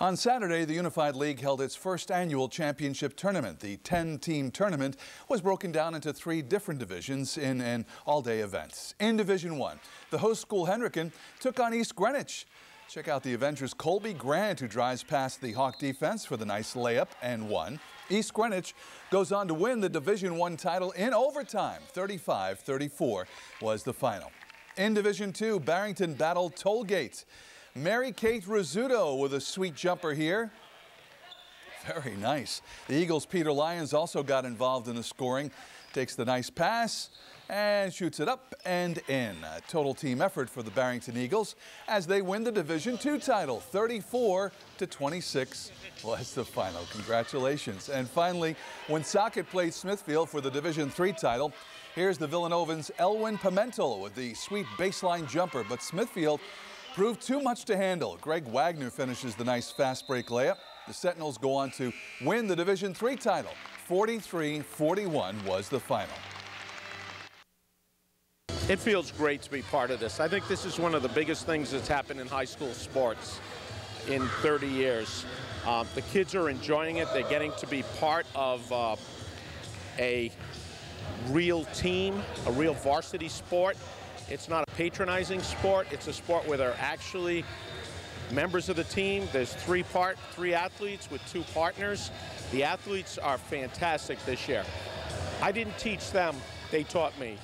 On Saturday, the Unified League held its first annual championship tournament. The 10-team tournament was broken down into three different divisions in an all-day event. In Division 1, the host school Hendricken took on East Greenwich. Check out the Avengers Colby Grant, who drives past the Hawk defense for the nice layup and one. East Greenwich goes on to win the Division 1 title in overtime. 35-34 was the final. In Division 2, Barrington battled Tollgate. Mary Kate Rizzuto with a sweet jumper here. Very nice. The Eagles' Peter Lyons also got involved in the scoring. Takes the nice pass and shoots it up and in. A total team effort for the Barrington Eagles as they win the Division II title. 34 to 26 was the final. Congratulations. And finally, Woonsocket played Smithfield for the Division III title. Here's the Villanovans' Elwin Pimentel with the sweet baseline jumper, but Smithfield proved too much to handle. Greg Wagner finishes the nice fast break layup. The Sentinels go on to win the Division III title. 43-41 was the final. It feels great to be part of this. I think this is one of the biggest things that's happened in high school sports in 30 years. Um, the kids are enjoying it. They're getting to be part of uh, a real team, a real varsity sport. It's not a patronizing sport. It's a sport where they're actually members of the team. There's three part, three athletes with two partners. The athletes are fantastic this year. I didn't teach them, they taught me.